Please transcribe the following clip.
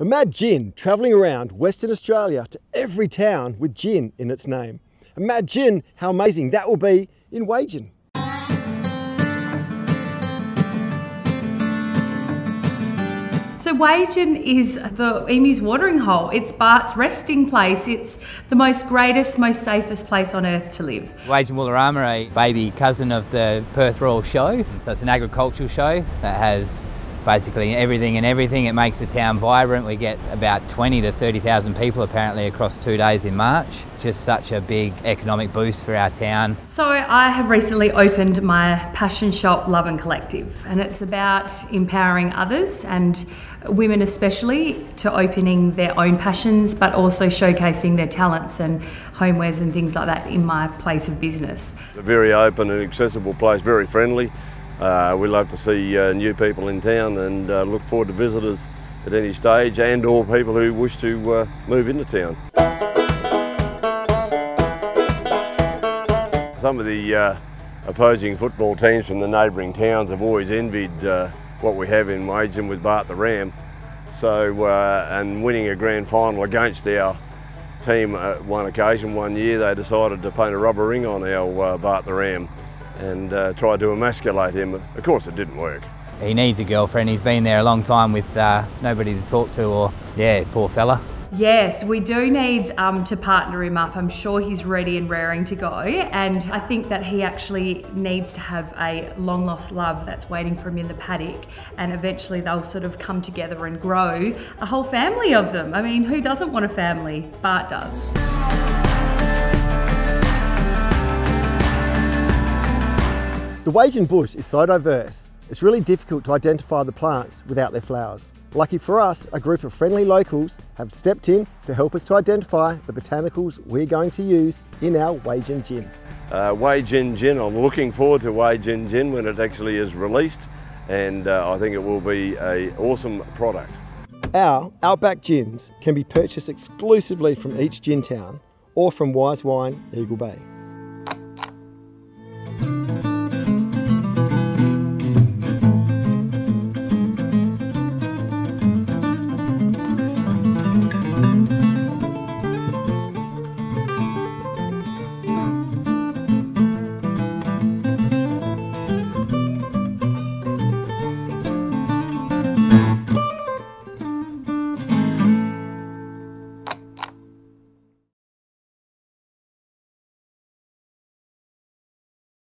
A mad gin travelling around Western Australia to every town with gin in its name. Imagine how amazing that will be in Wagin. So Wagin is the emu's watering hole. It's Bart's resting place. It's the most greatest, most safest place on earth to live. Wagin Woolorama, a baby cousin of the Perth Royal Show. So it's an agricultural show that has basically everything and everything. It makes the town vibrant. We get about 20 to 30,000 people apparently across two days in March. Just such a big economic boost for our town. So I have recently opened my passion shop Love and Collective and it's about empowering others and women especially to opening their own passions but also showcasing their talents and homewares and things like that in my place of business. A very open and accessible place, very friendly. Uh, we love to see uh, new people in town and uh, look forward to visitors at any stage and or people who wish to uh, move into town. Some of the uh, opposing football teams from the neighbouring towns have always envied uh, what we have in Wagin with Bart the Ram. So, and winning a grand final against our team at one occasion, one year, they decided to paint a rubber ring on our Bart the Ram and uh, tried to emasculate him. Of course, it didn't work. He needs a girlfriend. He's been there a long time with uh, nobody to talk to, or yeah, poor fella. Yes, we do need um, to partner him up. I'm sure he's ready and raring to go. And I think that he actually needs to have a long lost love that's waiting for him in the paddock. And eventually they'll sort of come together and grow a whole family of them. I mean, who doesn't want a family? Bart does. The Wagin bush is so diverse, it's really difficult to identify the plants without their flowers. Lucky for us, a group of friendly locals have stepped in to help us to identify the botanicals we're going to use in our Wagin gin. Uh, gin, I'm looking forward to Wagin gin when it actually is released and uh, I think it will be an awesome product. Our Outback gins can be purchased exclusively from each gin town or from Wise Wine, Eagle Bay.